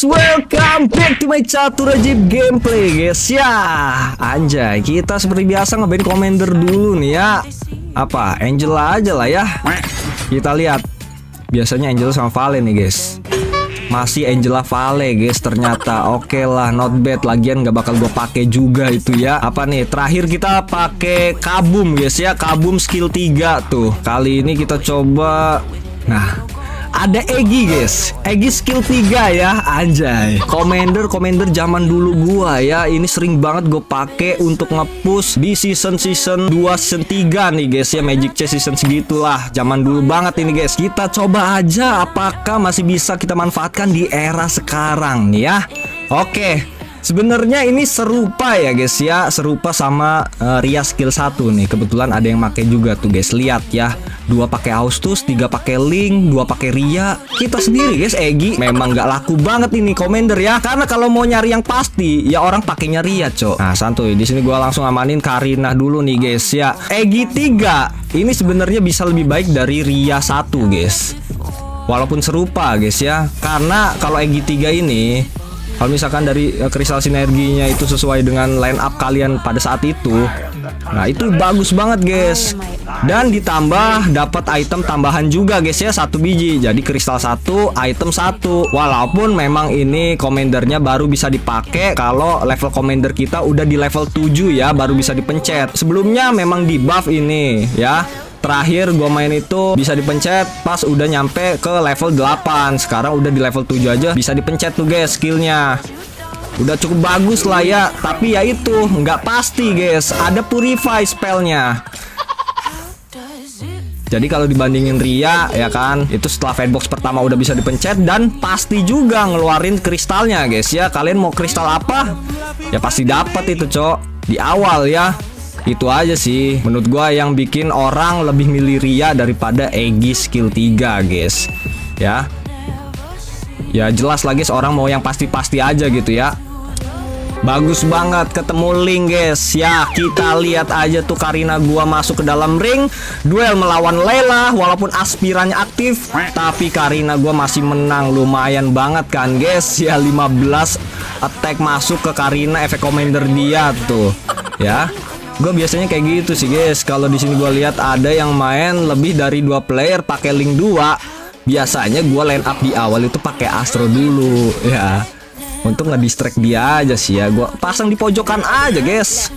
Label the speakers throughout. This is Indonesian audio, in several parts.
Speaker 1: guys, welcome back to my Catur Ajib gameplay guys. Ya Anjay, kita seperti biasa ngeband commander dulu nih ya. Apa, Angela aja lah ya. Kita lihat. Biasanya Angela sama Vale nih guys. Masih Angela Vale guys ternyata. Oke okay lah not bad. Lagian nggak bakal gue pakai juga itu ya. Apa nih terakhir kita pakai kabum guys ya. Kabum skill 3 tuh. Kali ini kita coba. Nah ada Egi guys. Egi skill 3 ya anjay. Commander Commander zaman dulu gua ya. Ini sering banget gue pakai untuk ngepush di season season 2 season 3 nih guys ya. Magic Chess season segitulah. Zaman dulu banget ini guys. Kita coba aja apakah masih bisa kita manfaatkan di era sekarang nih ya. Oke Sebenarnya ini serupa ya guys ya, serupa sama uh, Ria skill 1 nih. Kebetulan ada yang pakai juga tuh guys. Lihat ya, dua pakai Austus, tiga pakai Link, dua pakai Ria. Kita sendiri guys, Egi memang nggak laku banget ini Commander ya. Karena kalau mau nyari yang pasti, ya orang pakainya Ria, Cok. Nah, santuy. Di sini gua langsung amanin Karina dulu nih guys ya. Egi 3 ini sebenarnya bisa lebih baik dari Ria 1 guys. Walaupun serupa guys ya. Karena kalau Egi 3 ini kalau misalkan dari uh, kristal sinerginya itu sesuai dengan line up kalian pada saat itu nah itu bagus banget guys. Dan ditambah dapat item tambahan juga guys ya satu biji. Jadi kristal satu item satu. Walaupun memang ini komandernya baru bisa dipakai kalau level commander kita udah di level 7 ya baru bisa dipencet. Sebelumnya memang di buff ini ya Terakhir gue main itu bisa dipencet pas udah nyampe ke level 8 Sekarang udah di level 7 aja bisa dipencet tuh guys skillnya. Udah cukup bagus lah ya Tapi ya itu nggak pasti guys. Ada purify spellnya. Jadi kalau dibandingin Ria ya kan Itu setelah fanbox pertama udah bisa dipencet Dan pasti juga ngeluarin kristalnya guys ya. Kalian mau kristal apa? Ya pasti dapat itu cok Di awal ya itu aja sih. Menurut gua yang bikin orang lebih milih Ria daripada Egi skill 3 guys. Ya. Ya jelas lagi seorang mau yang pasti-pasti aja gitu ya. Bagus banget ketemu Link guys. Ya kita lihat aja tuh Karina gua masuk ke dalam ring. Duel melawan Layla Walaupun aspirannya aktif Tapi Karina gua masih menang. Lumayan banget kan guys? Ya 15 attack masuk ke Karina Efek commander dia tuh. Ya Gue biasanya kayak gitu sih guys. Kalau di sini gue lihat ada yang main lebih dari dua player pakai link dua. Biasanya gue line up di awal itu pakai Astro dulu ya. Untuk ngedistract dia aja sih ya. Gue pasang di pojokan aja guys.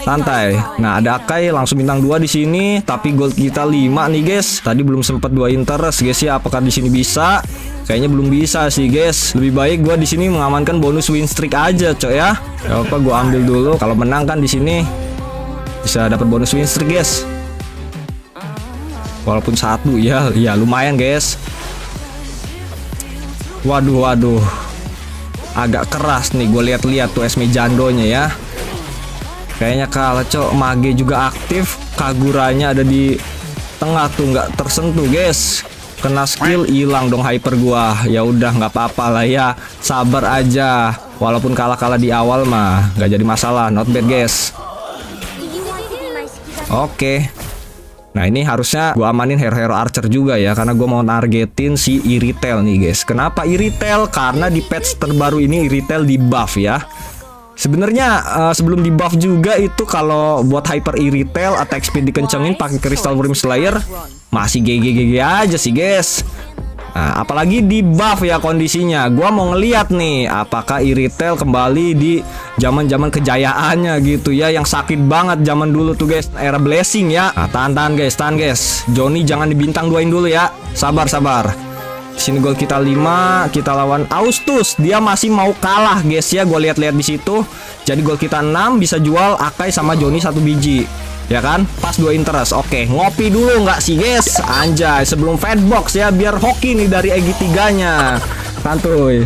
Speaker 1: Santai. Nah, ada Akai langsung bintang 2 di sini, tapi gold kita 5 nih, guys. Tadi belum sempat dua interest, guys ya. Apakah di sini bisa? Kayaknya belum bisa sih, guys. Lebih baik gua di sini mengamankan bonus win streak aja, coy ya. Ya apa gua ambil dulu. Kalau menang kan di sini bisa dapat bonus win streak, guys. Walaupun satu ya, ya lumayan, guys. Waduh, waduh. Agak keras nih gue lihat-lihat tuh Esme Jandonya ya. Kayaknya kalah cok Mage juga aktif Kaguranya ada di tengah tuh nggak tersentuh guys Kena skill hilang dong hyper gua. Ya udah nggak apa-apa lah ya. Sabar aja. Walaupun kalah-kalah di awal mah nggak jadi masalah. Not bad guys. Oke. Okay. Nah ini harusnya gua amanin hero-hero archer juga ya Karena gua mau targetin si Iritel nih guys. Kenapa Iritel? Karena di patch terbaru ini Iritel di buff ya Sebenarnya uh, sebelum di buff juga itu kalau buat hyper e retail attack speed dikencengin pakai crystal worm slayer masih GG GG aja sih guys. Nah, apalagi di buff ya kondisinya. Gua mau ngeliat nih apakah retail kembali di zaman-zaman kejayaannya gitu ya yang sakit banget zaman dulu tuh guys era blessing ya. Nah, tahan tahan guys, tahan guys. Johnny jangan dibintang duain dulu ya. Sabar sabar. Sini gol kita 5, kita lawan Austus. Dia masih mau kalah, guys ya. Gue lihat-lihat di situ. Jadi gol kita 6 bisa jual Akai sama Joni satu biji. Ya kan? Pas dua interest. Oke, ngopi dulu nggak sih, guys? Anjay, sebelum box ya biar hoki nih dari Egi tiganya. Santuy.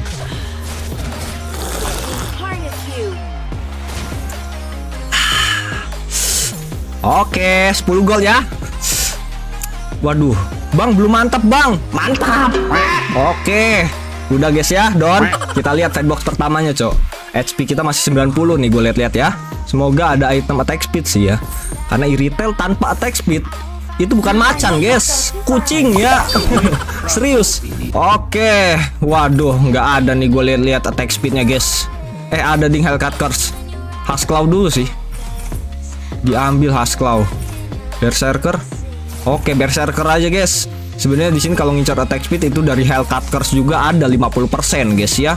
Speaker 1: Oke, 10 gol ya. Waduh, Bang belum mantap bang. Mantap. Oke. Udah guys ya Don. Kita lihat box pertamanya cok. HP kita masih 90 nih gue lihat-lihat ya. Semoga ada item attack speed sih ya. Karena retail tanpa attack speed Itu bukan macan guys. Kucing ya. Serius. Oke. Waduh nggak ada nih gue lihat-lihat attack speednya guys. Eh ada ding Hellcat Curse. Hasklaw dulu sih. Diambil Hasklaw Berserker Oke Berserker aja guys. Sebenarnya di sini kalau ngincar attack speed itu dari Hellcat Curse juga ada 50% guys ya.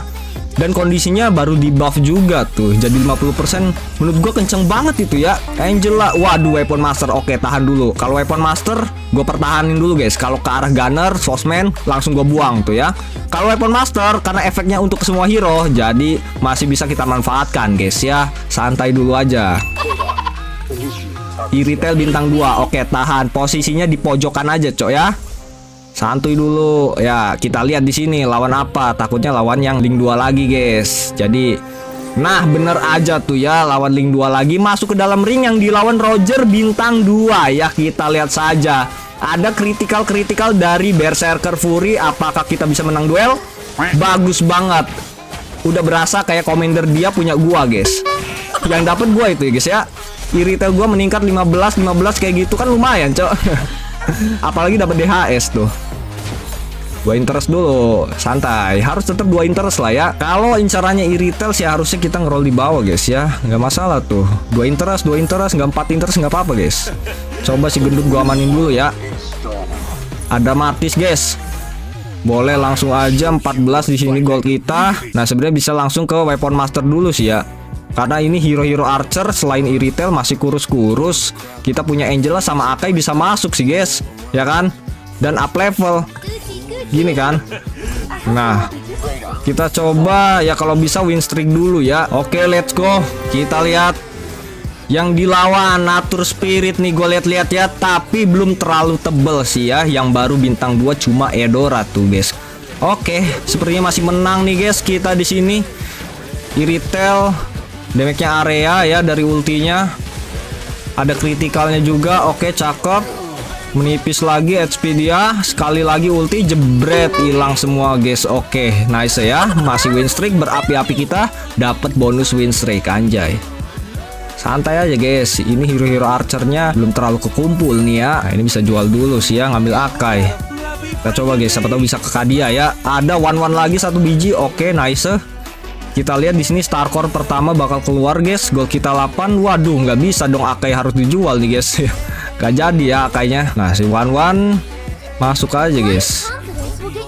Speaker 1: Dan kondisinya baru di buff juga tuh. Jadi 50% menurut gue kenceng banget itu ya. Angela waduh weapon master. Oke tahan dulu. Kalau weapon master gue pertahanin dulu guys. Kalau ke arah gunner sosman langsung gue buang tuh ya. Kalau weapon master karena efeknya untuk semua hero jadi masih bisa kita manfaatkan guys ya. Santai dulu aja di retail bintang 2 oke tahan. Posisinya di pojokan aja cok ya. Santuy dulu. Ya kita lihat di sini lawan apa. Takutnya lawan yang link 2 lagi guys. Jadi nah bener aja tuh ya lawan link 2 lagi. Masuk ke dalam ring yang dilawan Roger bintang 2 ya kita lihat saja. Ada critical dari Berserker Fury. Apakah kita bisa menang duel? Bagus banget. Udah berasa kayak commander dia punya gua guys. Yang dapat gua itu ya guys ya iritel gua meningkat 15 15 kayak gitu. Kan lumayan cok. Apalagi dapat DHS tuh. Dua interest dulu santai. Harus tetap dua interest lah ya. Kalau incarannya iritel sih harusnya kita ngeroll di bawah guys ya. Nggak masalah tuh. Dua interest dua interest nggak empat interest nggak apa-apa guys. Coba si gendut gua amanin dulu ya. Ada matis guys. Boleh langsung aja 14 di sini gold kita. Nah sebenarnya bisa langsung ke weapon master dulu sih ya karena ini hero-hero archer selain iritel masih kurus-kurus. Kita punya Angela sama Akai bisa masuk sih guys. Ya kan? Dan up level. Gini kan? Nah kita coba ya kalau bisa win streak dulu ya. Oke let's go. Kita lihat. Yang dilawan Natur Spirit nih gue lihat-lihat ya. Tapi belum terlalu tebel sih ya. Yang baru bintang 2 cuma Edora tuh guys. Oke sepertinya masih menang nih guys. Kita di sini. Iritel damage-nya area ya dari ultinya. Ada kritikalnya juga. Oke cakep. Menipis lagi HP dia. Sekali lagi ulti jebret. Hilang semua guys. Oke nice ya. Masih win streak. Berapi-api kita dapat bonus win streak anjay. Santai aja guys. Ini hero-hero archernya belum terlalu kekumpul nih ya. Nah, ini bisa jual dulu sih ya ngambil akai. Kita coba guys. Siapa tahu bisa ke Kadia ya. Ada one one lagi satu biji. Oke nice kita lihat di sini Starcore pertama bakal keluar guys gol kita 8 waduh nggak bisa dong akai harus dijual nih guys Gak jadi ya kayaknya. Nah, si One One masuk aja, guys.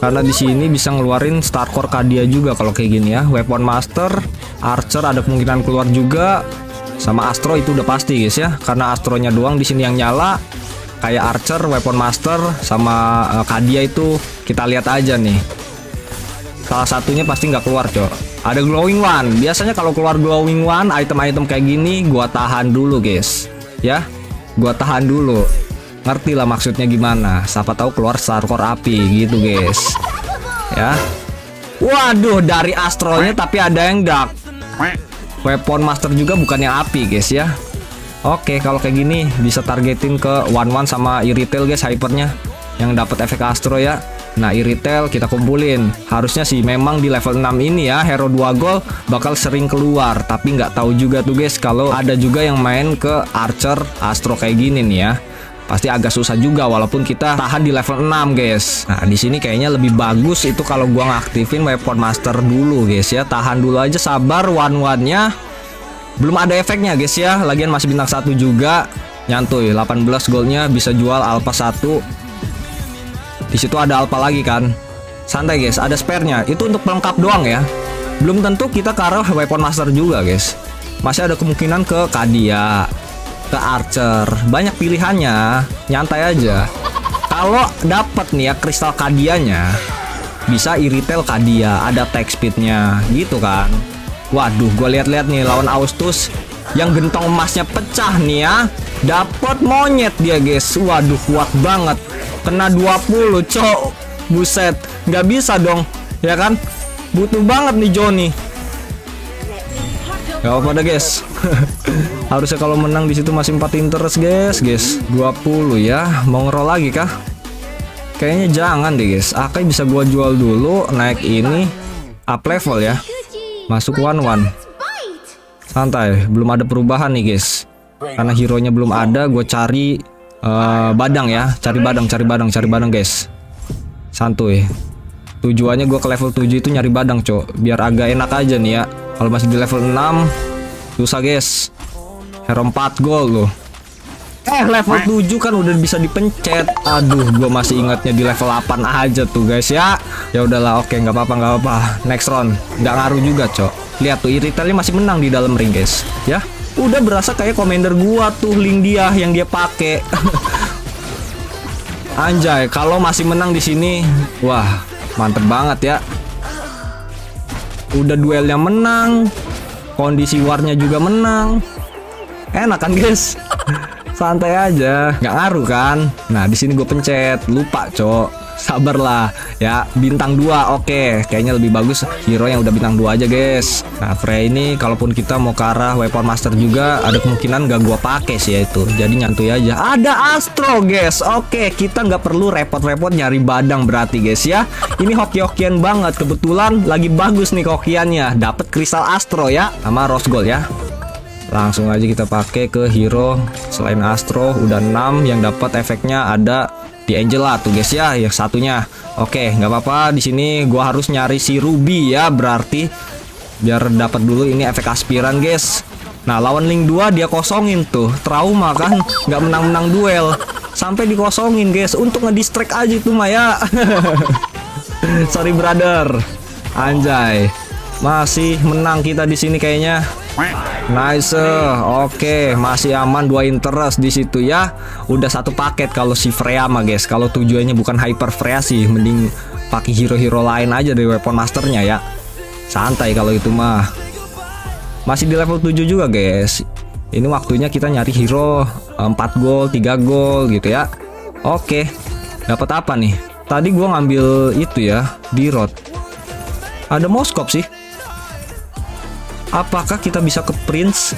Speaker 1: Karena di sini bisa ngeluarin Starcore Kadia juga kalau kayak gini ya. Weapon Master, Archer ada kemungkinan keluar juga. Sama Astro itu udah pasti, guys ya. Karena Astronya doang di sini yang nyala. Kayak Archer, Weapon Master sama uh, Kadia itu kita lihat aja nih. Salah satunya pasti nggak keluar, cok. Ada glowing one. Biasanya kalau keluar glowing one, item-item kayak gini gua tahan dulu, guys. Ya, gua tahan dulu. Ngerti lah maksudnya gimana. Siapa tahu keluar Starcore api gitu guys. Ya. Waduh dari astronya tapi ada yang dark. Weapon master juga bukannya api guys ya. Oke kalau kayak gini bisa targetin ke one one sama iritel guys hypernya yang dapat efek astro ya Nah iritel kita kumpulin Harusnya sih memang di level 6 ini ya Hero 2 gol bakal sering keluar Tapi nggak tahu juga tuh guys Kalau ada juga yang main ke Archer Astro kayak gini nih ya pasti agak susah juga walaupun kita tahan di level 6 guys. Nah, di sini kayaknya lebih bagus itu kalau gua ngaktifin weapon master dulu guys ya. Tahan dulu aja sabar one one-nya. Belum ada efeknya guys ya. Lagian masih bintang satu juga. Nyantuy 18 goldnya bisa jual alpha 1 di situ ada alpha lagi kan. Santai guys, ada spare-nya. Itu untuk pelengkap doang ya. Belum tentu kita ke arah weapon master juga guys. Masih ada kemungkinan ke Kadia, ke Archer. Banyak pilihannya. Nyantai aja. Kalau dapat nih ya kristal Kadianya, bisa iritel Kadia, ada tech speednya, gitu kan. Waduh, gue lihat-lihat nih lawan Austus yang gentong emasnya pecah nih ya. Dapat monyet dia guys. Waduh, kuat banget kena 20 cok. Buset. Nggak bisa dong. Ya kan? Butuh banget nih Joni. Gak apa-apa guys. Harusnya kalau menang di situ masih 4 interest guys. Guys 20 ya. Mau ngerol lagi kah? Kayaknya jangan deh guys. Akai bisa gua jual dulu. Naik ini. Up level ya. Masuk one one. Santai Belum ada perubahan nih guys. Karena hero nya belum ada Gue cari eh, badang ya. Cari badang, cari badang, cari badang guys. Santuy. Tujuannya gue ke level 7 itu nyari badang cok. Biar agak enak aja nih ya. Kalau masih di level 6 susah guys. Hero 4 gol loh. Eh level 7 kan udah bisa dipencet. Aduh, gue masih ingatnya di level 8 aja tuh guys ya. Ya udahlah, oke nggak apa-apa nggak apa. Next round, nggak ngaruh juga cok. Lihat tuh, Iritelnya masih menang di dalam ring guys. Ya, udah berasa kayak commander gua tuh link dia yang dia pakai. Anjay, kalau masih menang di sini, wah mantep banget ya. Udah duelnya menang, kondisi warnya juga menang. Enak kan guys? santai aja nggak ngaruh kan nah di sini gue pencet lupa cok sabarlah ya. Bintang 2 oke. Kayaknya lebih bagus hero yang udah bintang 2 aja guys. Nah Frey ini kalaupun kita mau ke arah weapon master juga ada kemungkinan gak gua pakai sih ya itu. Jadi nyantuy aja. Ada Astro guys. Oke kita nggak perlu repot-repot nyari badang berarti guys ya. Ini hoki-hokian banget. Kebetulan lagi bagus nih hokiannya dapat kristal Astro ya sama Rose Gold ya. Langsung aja kita pakai ke hero. Selain Astro udah 6 yang dapat efeknya ada di Angela tuh guys ya yang satunya. Oke nggak apa-apa di sini gua harus nyari si Ruby ya berarti biar dapat dulu ini efek aspiran guys. Nah lawan link 2 dia kosongin tuh trauma kan nggak menang-menang duel. Sampai dikosongin guys untuk ngedistract aja tuh Maya. Sorry brother. Anjay masih menang kita di sini kayaknya Nice, oke masih aman dua interest di situ ya. Udah satu paket kalau si Freya mah guys. Kalau tujuannya bukan hyper Freya sih, mending pakai hero-hero lain aja dari weapon masternya ya. Santai kalau itu mah. Masih di level 7 juga guys. Ini waktunya kita nyari hero 4 gol, 3 gol gitu ya. Oke, dapat apa nih? Tadi gua ngambil itu ya, di road. Ada moskop sih apakah kita bisa ke Prince?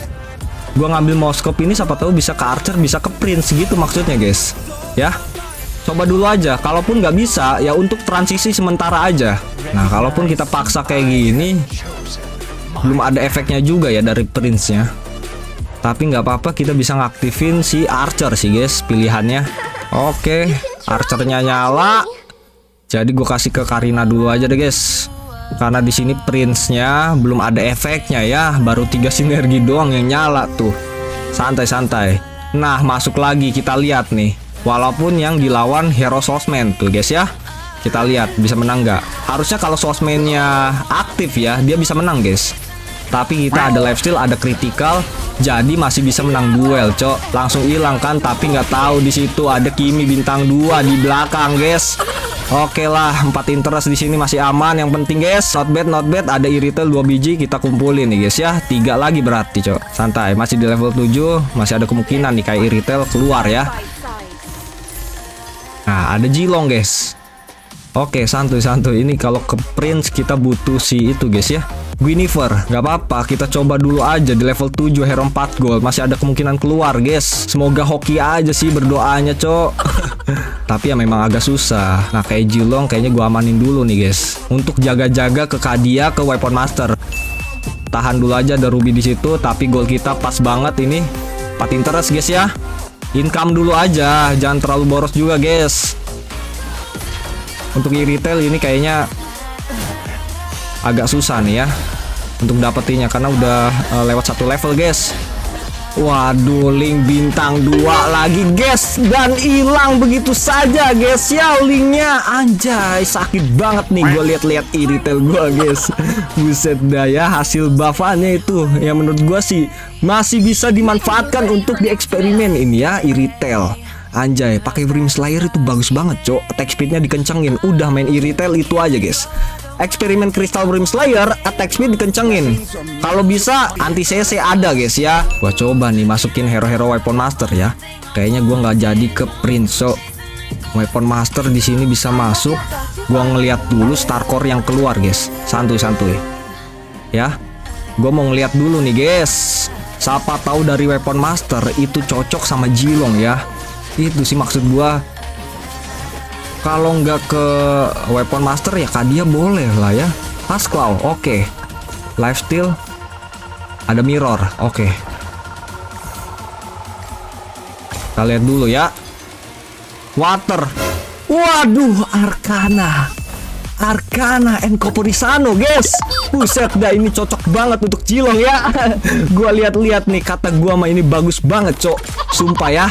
Speaker 1: Gua ngambil moskop ini siapa tahu bisa ke Archer bisa ke Prince gitu maksudnya guys. Ya? Coba dulu aja. Kalaupun nggak bisa ya untuk transisi sementara aja. Nah kalaupun kita paksa kayak gini belum ada efeknya juga ya dari Prince nya tapi nggak apa-apa kita bisa ngaktifin si Archer sih guys pilihannya. Oke Archernya nyala. Jadi gue kasih ke Karina dulu aja deh guys karena di sini prince-nya belum ada efeknya ya. Baru tiga sinergi doang yang nyala tuh. Santai-santai. Nah masuk lagi kita lihat nih. Walaupun yang dilawan hero sosmed tuh guys ya. Kita lihat bisa menang nggak? Harusnya kalau sosmednya aktif ya dia bisa menang guys. Tapi kita ada lifesteal ada critical jadi masih bisa menang duel cok. Langsung hilang kan tapi nggak tahu di situ ada Kimi bintang 2 di belakang guys Oke lah, empat interest di sini masih aman. Yang penting guys, not bad, not bad. Ada iritel dua biji kita kumpulin nih guys ya. Tiga lagi berarti, cok. Santai, masih di level 7, masih ada kemungkinan nih kayak iritel keluar ya. Nah, ada Jilong guys. Oke, santuy-santuy. Ini kalau ke Prince kita butuh si itu guys ya. Guinevere, nggak apa-apa, kita coba dulu aja di level 7 hero 4 gold, masih ada kemungkinan keluar, guys. Semoga hoki aja sih berdoanya, cok. Tapi ya memang agak susah. Nah, kayak Jilong kayaknya gua amanin dulu nih, guys. Untuk jaga-jaga ke Kadia ke Weapon Master. Tahan dulu aja ada Ruby di situ, tapi gold kita pas banget ini. 4 interest, guys ya. Income dulu aja, jangan terlalu boros juga, guys. Untuk e-retail ini kayaknya agak susah nih ya untuk dapetinnya karena udah uh, lewat satu level guys. Waduh link bintang dua lagi guys Dan hilang begitu saja guys. Ya linknya Anjay sakit banget nih gue lihat-lihat e-retail gue guys. Buset dah ya hasil buffannya itu. Yang menurut gue sih masih bisa dimanfaatkan untuk dieksperimen ini ya e-retail Anjay, pakai Brim Slayer itu bagus banget, cok. Attack speednya dikencengin. Udah main e-retail itu aja, guys. Eksperimen Crystal Brim Slayer attack speed dikencengin. Kalau bisa anti CC ada guys ya. Gua coba nih masukin hero-hero weapon master ya. Kayaknya gua nggak jadi ke Prince so weapon master di sini bisa masuk. Gua ngeliat dulu star core yang keluar guys. Santuy-santuy. Ya gua mau ngeliat dulu nih guys. Siapa tahu dari weapon master itu cocok sama Jilong ya itu sih maksud gua kalau nggak ke weapon master ya Kadia boleh lah ya Pasclaw oke okay. lifesteal ada mirror oke okay. kita lihat dulu ya Water. Waduh, Arcana. Arcana Encoporisano guys Buset dah ini cocok banget untuk Jilong ya Gua lihat-lihat nih kata gua mah ini bagus banget cok Sumpah ya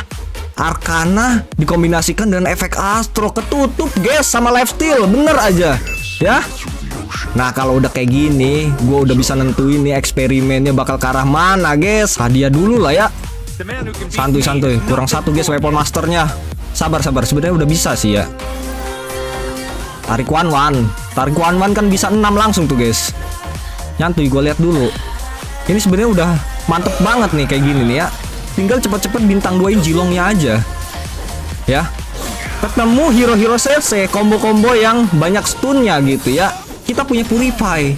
Speaker 1: Arcana dikombinasikan dengan efek Astro ketutup guys sama lifesteal bener aja ya? Nah kalau udah kayak gini gue udah bisa nentuin nih eksperimennya bakal ke arah mana guys Hadiah dulu lah ya. Santuy-santuy kurang satu guys weapon masternya. Sabar-sabar sebenarnya udah bisa sih ya. Tarik one one. Tarik one one kan bisa 6 langsung tuh guys Nyantuy gue lihat dulu. Ini sebenarnya udah mantep banget nih kayak gini nih ya Tinggal cepet-cepet bintang duain jilongnya aja. Ya. Ketemu hero-hero CC Combo-combo yang banyak stunnya gitu ya. Kita punya Purify.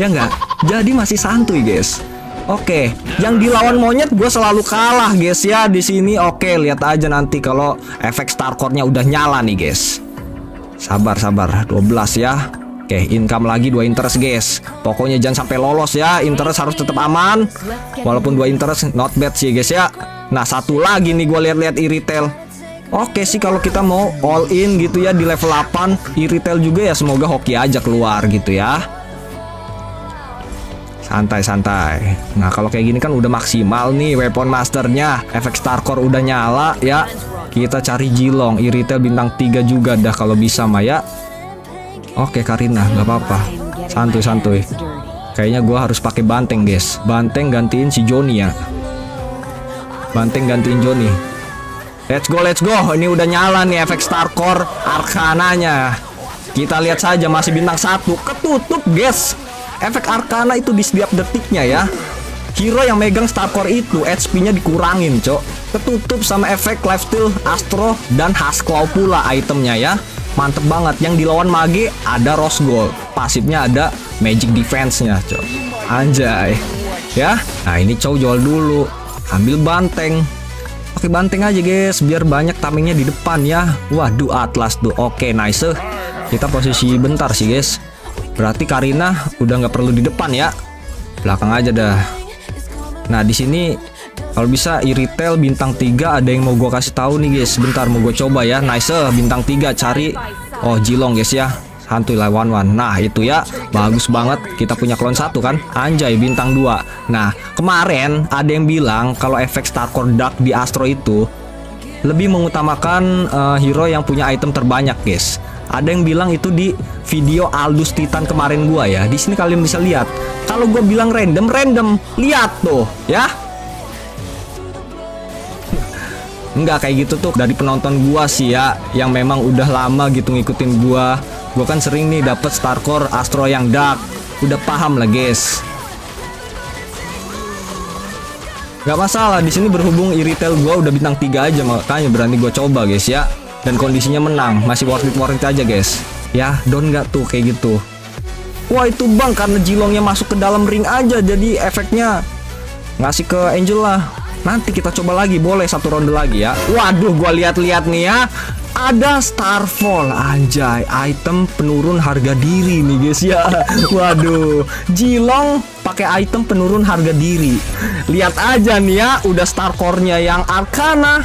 Speaker 1: Ya enggak? Jadi masih santuy guys. Oke, yang dilawan monyet gue selalu kalah guys ya di sini. Oke, lihat aja nanti kalau efek Starcore-nya udah nyala nih guys. Sabar sabar. 12 ya Oke income lagi dua interest guys. Pokoknya jangan sampai lolos ya. Interest harus tetap aman. Walaupun dua interest not bad sih guys ya. Nah satu lagi nih gue lihat-lihat e-retail. Oke sih kalau kita mau all in gitu ya di level 8 e-retail juga ya. Semoga hoki aja keluar gitu ya. Santai-santai Nah kalau kayak gini kan udah maksimal nih weapon masternya. Efek Starcore udah nyala ya. Kita cari Jilong, Iritel bintang 3 juga dah kalau bisa Maya. Oke Karina, nggak apa-apa. Santuy-santuy. Kayaknya gua harus pakai banteng, guys. Banteng gantiin si Joni ya. Banteng gantiin Joni. Let's go, let's go. Ini udah nyala nih efek Starcore Arkananya. Kita lihat saja masih bintang satu. Ketutup, guys. Efek Arkana itu di setiap detiknya ya. Hero yang megang Starcore itu HP-nya dikurangin, cok. Ketutup sama efek lifesteal Astro dan Hasclaw pula itemnya ya. Mantep banget. Yang dilawan Mage ada Rose Gold. Pasifnya ada Magic Defense-nya, cok. Anjay. Ya. Nah, ini cow jual dulu. Ambil banteng. Oke banteng aja guys biar banyak tamengnya di depan ya. Waduh Atlas tuh. Oke nice. Kita posisi bentar sih guys. Berarti Karina udah nggak perlu di depan ya. Belakang aja dah. Nah, di sini kalau bisa e-retail bintang 3 ada yang mau gua kasih tahu nih guys. Bentar mau gue coba ya. Nice bintang 3 cari oh Jilong guys ya. Hantu lawan one. Nah, itu ya. Bagus banget. Kita punya klon satu kan. Anjay bintang 2. Nah, kemarin ada yang bilang kalau efek Starcore Dark di Astro itu lebih mengutamakan uh, hero yang punya item terbanyak, guys. Ada yang bilang itu di video Aldus Titan kemarin gua ya. Di sini kalian bisa lihat kalau gue bilang random, random. Lihat tuh, ya. Enggak kayak gitu tuh dari penonton gua sih ya yang memang udah lama gitu ngikutin gua. Gua kan sering nih dapet Starcore Astro yang dark. Udah paham lah, guys. Gak masalah di sini berhubung iritel gua udah bintang 3 aja makanya berani gua coba guys ya. Dan kondisinya menang, masih worth it worth it aja guys. Ya, don nggak tuh kayak gitu. Wah itu bang karena Jilongnya masuk ke dalam ring aja jadi efeknya ngasih ke Angel lah. Nanti kita coba lagi boleh satu ronde lagi ya. Waduh gua lihat-lihat nih ya. Ada Starfall anjay item penurun harga diri nih guys ya. Waduh Jilong pakai item penurun harga diri. Lihat aja nih ya udah Starcore-nya yang Arcana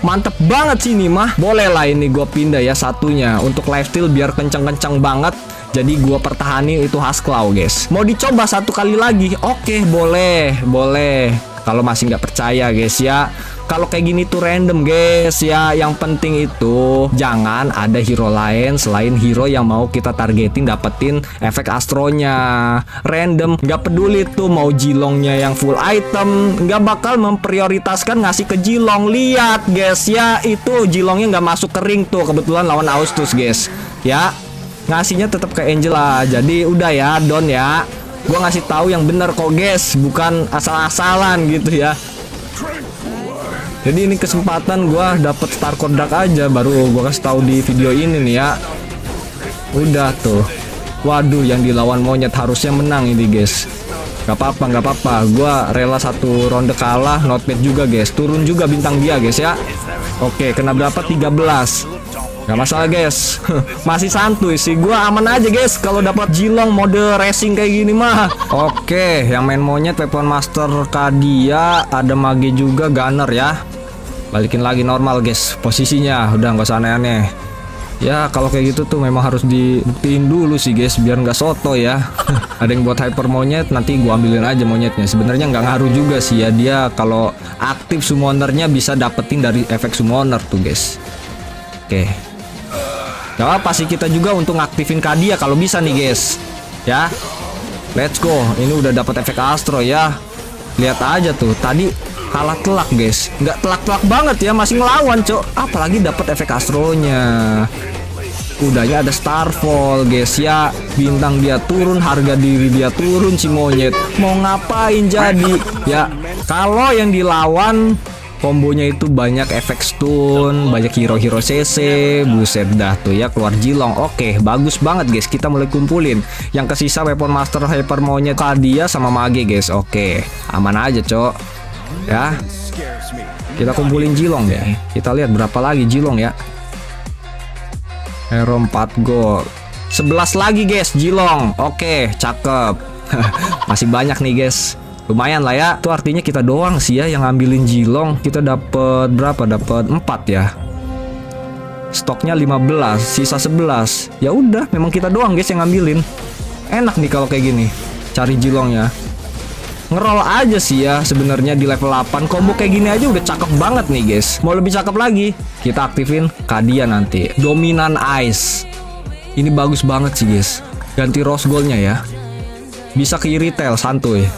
Speaker 1: Mantep banget sih ini mah Boleh lah ini gue pindah ya satunya Untuk lifesteal biar kenceng-kenceng banget jadi gua pertahani itu Hasclaw guys. Mau dicoba satu kali lagi? Oke, boleh, boleh. Kalau masih nggak percaya guys ya. Kalau kayak gini tuh random guys ya. Yang penting itu jangan ada hero lain selain hero yang mau kita targetin dapetin efek astronya. Random, nggak peduli tuh mau jilongnya yang full item, nggak bakal memprioritaskan ngasih ke jilong. Lihat guys ya, itu jilongnya nggak masuk ke ring tuh kebetulan lawan Austus guys. Ya, ngasihnya tetap ke Angela jadi udah ya Don ya gua ngasih tahu yang bener kok guys bukan asal-asalan gitu ya jadi ini kesempatan gua dapet star kodak aja baru gua kasih tahu di video ini nih ya udah tuh waduh yang dilawan monyet harusnya menang ini guys Gak apa-apa, gak apa-apa. Gua rela satu ronde kalah, not bad juga guys. Turun juga bintang dia guys ya. Oke, kena berapa? 13. Gak masalah guys Masih santuy sih Gua aman aja guys Kalau dapat Jilong mode racing kayak gini mah Oke Yang main monyet Weapon Master Kadia Ada Mage juga Gunner ya Balikin lagi normal guys Posisinya udah nggak usah aneh-aneh Ya kalau kayak gitu tuh memang harus dibuktiin dulu sih guys biar nggak soto ya. Ada yang buat hyper monyet nanti gua ambilin aja monyetnya. Sebenarnya nggak ngaruh juga sih ya dia kalau aktif summonernya bisa dapetin dari efek summoner tuh guys. Oke. Gak apa sih kita juga untuk ngaktifin Kadia kalau bisa nih guys. Ya. Let's go. Ini udah dapat efek Astro ya. Lihat aja tuh. Tadi kalah telak guys nggak telak-telak banget ya masih ngelawan cok apalagi dapat efek astronya udahnya ada Starfall guys ya bintang dia turun harga diri dia turun si monyet mau ngapain jadi ya kalau yang dilawan kombonya itu banyak efek stun, banyak hero-hero CC, buset dah tuh ya keluar Jilong. Oke, bagus banget guys. Kita mulai kumpulin. Yang kesisa weapon master hyper monyet Kadia sama Mage guys. Oke, aman aja, Cok. Ya. Kita kumpulin Jilong ya. Kita lihat berapa lagi Jilong ya. Hero 4 gold. 11 lagi guys Jilong. Oke, cakep. Masih banyak nih guys. Lumayan lah ya. Itu artinya kita doang sih ya yang ngambilin Jilong. Kita dapat berapa? Dapat 4 ya. Stoknya 15, sisa 11. Ya udah, memang kita doang guys yang ngambilin. Enak nih kalau kayak gini. Cari Jilongnya ngeroll aja sih ya sebenarnya di level 8 combo kayak gini aja udah cakep banget nih guys mau lebih cakep lagi kita aktifin Kadia nanti dominan ice ini bagus banget sih guys ganti rose goldnya ya bisa ke retail santuy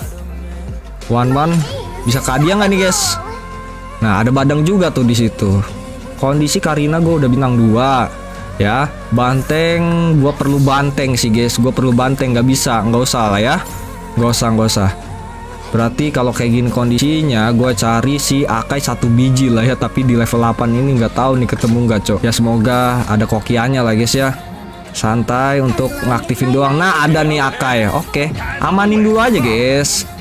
Speaker 1: one one bisa Kadia nggak nih guys? Nah ada badang juga tuh di situ. Kondisi Karina gue udah bintang 2 ya. Banteng gue perlu banteng sih guys. Gue perlu banteng nggak bisa. Nggak usah lah ya. Nggak usah nggak usah. Berarti kalau kayak gini kondisinya gue cari si Akai satu biji lah ya. Tapi di level 8 ini nggak tahu nih ketemu nggak cok. Ya semoga ada kokiannya lah guys ya. Santai untuk ngaktifin doang. Nah ada nih Akai. Oke amanin dulu aja guys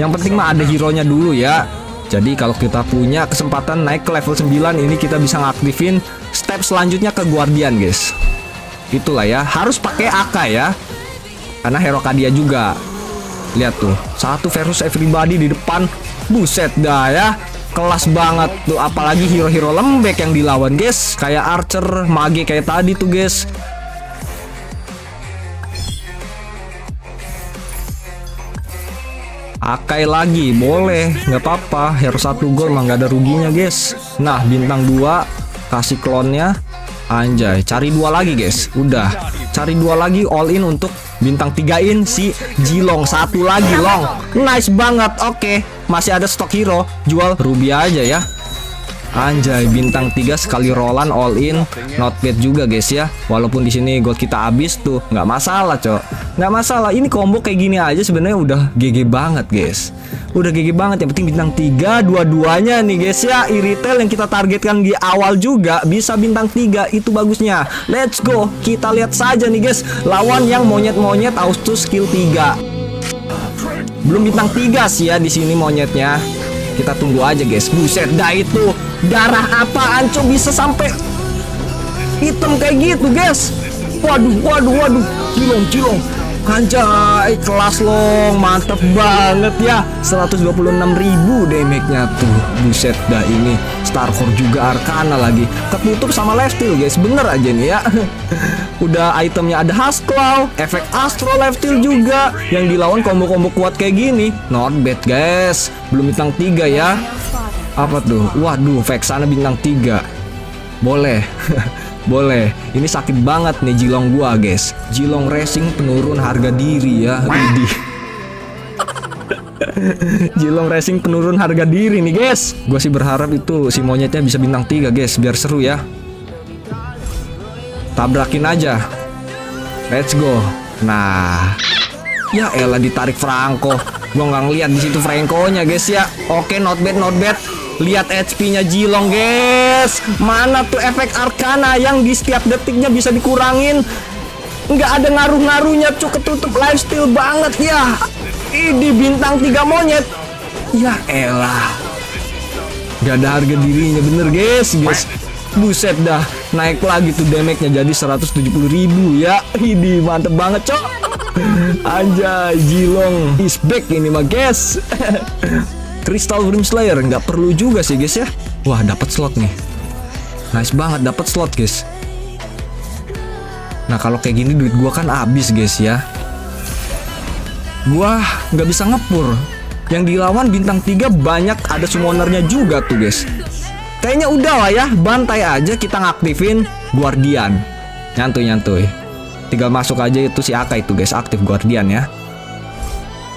Speaker 1: Yang penting mah ada hero nya dulu ya Jadi kalau kita punya kesempatan naik ke level 9 Ini kita bisa ngaktifin step selanjutnya ke Guardian guys Itulah ya Harus pakai Akai ya Karena hero Kadia juga Lihat tuh, satu versus everybody di depan. Buset dah ya. Kelas banget tuh apalagi hero-hero lembek yang dilawan, guys. Kayak Archer, Mage kayak tadi tuh, guys. Akai lagi, boleh, nggak apa-apa. Hero satu gol mah nggak ada ruginya, guys. Nah, bintang 2 kasih klonnya. Anjay, cari dua lagi, guys. Udah, cari dua lagi all in untuk bintang tigain si Jilong satu lagi long nice banget oke masih ada stok hero jual Ruby aja ya Anjay bintang 3 sekali rollan all in. Not bad juga guys ya. Walaupun di sini gold kita habis tuh nggak masalah cok. Nggak masalah. Ini combo kayak gini aja sebenarnya udah GG banget guys. Udah GG banget. Yang penting bintang 3 dua-duanya nih guys ya. Iritel yang kita targetkan di awal juga bisa bintang 3 itu bagusnya. Let's go. Kita lihat saja nih guys lawan yang monyet-monyet Austus skill 3 belum bintang 3 sih ya di sini monyetnya. Kita tunggu aja guys. Buset dah itu darah apaan cok bisa sampai hitam kayak gitu guys? Waduh waduh waduh. Cilong cilong. Anjay, kelas long, mantep banget ya. 126.000 damage-nya tuh. Buset dah ini. Starcore juga Arcana lagi. Ketutup sama lifesteal guys, bener aja nih ya. Udah itemnya ada Hasclaw Efek Astro lifesteal juga. Yang dilawan combo-combo kuat kayak gini. Not bad guys. Belum bintang 3 ya Apa tuh? Waduh, Vexana bintang 3 Boleh. Boleh, ini sakit banget nih Jilong gua guys. Jilong Racing penurun harga diri ya. Widih. Jilong Racing penurun harga diri nih guys. Gue sih berharap itu si monyetnya bisa bintang 3 guys Biar seru ya. Tabrakin aja. Let's go. Nah. Ya elah ditarik Franco. Gue nggak ngeliat di situ Franco-nya guys ya. Oke not bad not bad Lihat HP-nya Jilong, guys. Mana tuh efek Arcana yang di setiap detiknya bisa dikurangin? Nggak ada ngaruh-ngaruhnya, cuk ketutup lifestyle banget ya. Ini bintang tiga monyet. Ya elah. Gak ada harga dirinya bener, guys, guys. Buset dah, naik lagi tuh damage-nya jadi 170 ribu ya. Ini mantep banget, cok. Anjay, Jilong is back ini mah, guys. Crystal Dream Slayer nggak perlu juga sih guys ya Wah, dapat slot nih. Nice banget dapat slot, guys. Nah, kalau kayak gini duit gua kan habis, guys ya. Gua nggak bisa ngepur. Yang dilawan bintang 3 banyak ada summonernya juga tuh, guys. Kayaknya udah lah ya, bantai aja kita ngaktifin Guardian. Nyantuy nyantuy. Tinggal masuk aja itu si Aka itu guys, aktif Guardian ya.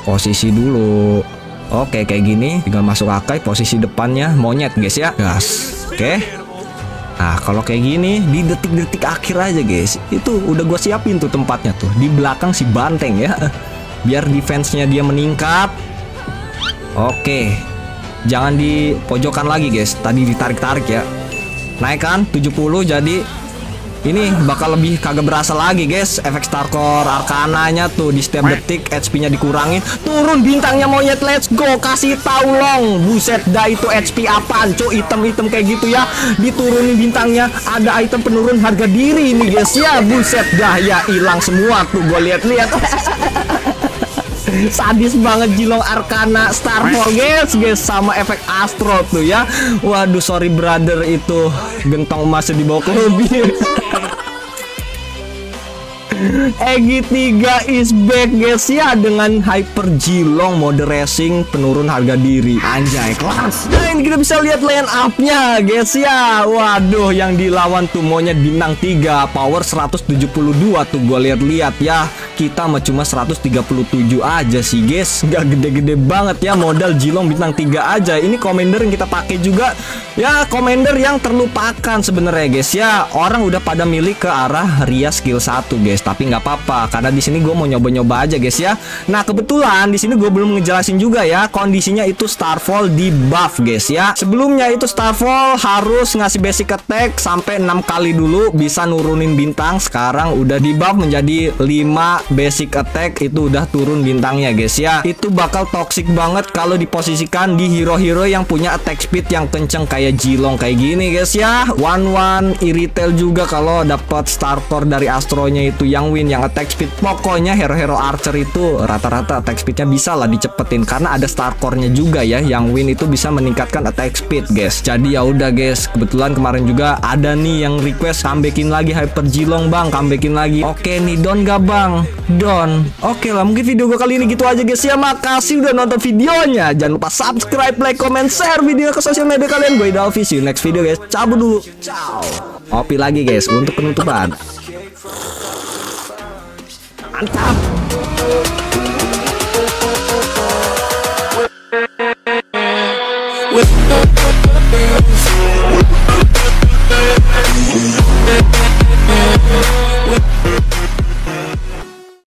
Speaker 1: Posisi dulu. Oke kayak gini, tinggal masuk Akai posisi depannya monyet guys ya. Gas. Oke. Nah kalau kayak gini di detik-detik akhir aja guys, itu udah gue siapin tuh tempatnya tuh di belakang si banteng ya, biar defense-nya dia meningkat. Oke, jangan di pojokan lagi guys. Tadi ditarik-tarik ya. Naikkan 70 jadi ini bakal lebih kagak berasa lagi guys. Efek Starcore Arkananya tuh di setiap detik HP nya dikurangin. Turun bintangnya monyet let's go. Kasih tahu long. Buset dah itu HP apaan cok? Item-item kayak gitu ya. Diturunin bintangnya. Ada item penurun harga diri ini guys. Ya buset dah ya hilang semua tuh. Gue lihat-lihat sadis banget Jilong Arcana Starfall guys guys sama efek Astro tuh ya. Waduh sorry brother itu gentong emasnya dibawa ke mobil Egi 3 is back guys. Ya dengan Hyper Jilong mode racing penurun harga diri. Anjay kelas. Nah ini kita bisa lihat line up-nya guys ya. Waduh yang dilawan tuh monyet bintang 3 power 172 tuh gue lihat-lihat ya. Kita mah cuma 137 aja sih guys. Nggak gede-gede banget ya modal Jilong bintang 3 aja. Ini commander yang kita pakai juga. Ya commander yang terlupakan sebenarnya guys ya. Orang udah pada milik ke arah Ria skill 1 guys tapi nggak apa-apa karena di sini gue mau nyoba-nyoba aja guys ya. Nah kebetulan di sini gue belum ngejelasin juga ya kondisinya itu Starfall di buff guys ya. Sebelumnya itu Starfall harus ngasih basic attack sampai 6 kali dulu bisa nurunin bintang. Sekarang udah di buff menjadi 5 basic attack itu udah turun bintangnya guys ya. Itu bakal toxic banget kalau diposisikan di hero-hero yang punya attack speed yang kenceng kayak Jilong kayak gini guys ya. One one Iritel juga kalau dapat starter dari Astronya itu yang win yang attack speed. Pokoknya hero-hero archer itu rata-rata attack speednya bisa lah dicepetin. Karena ada star core-nya juga ya yang win itu bisa meningkatkan attack speed guys. Jadi ya udah guys. Kebetulan kemarin juga ada nih yang request comebackin lagi hyper jilong bang. Comebackin lagi. Oke nih don gak bang? Don. Oke lah mungkin video gue kali ini gitu aja guys ya. Makasih udah nonton videonya. Jangan lupa subscribe like comment share video ke sosial media kalian. Gue Idalvi see you next video guys. Cabut dulu. Ciao. Opi lagi guys untuk penutupan Mantap. With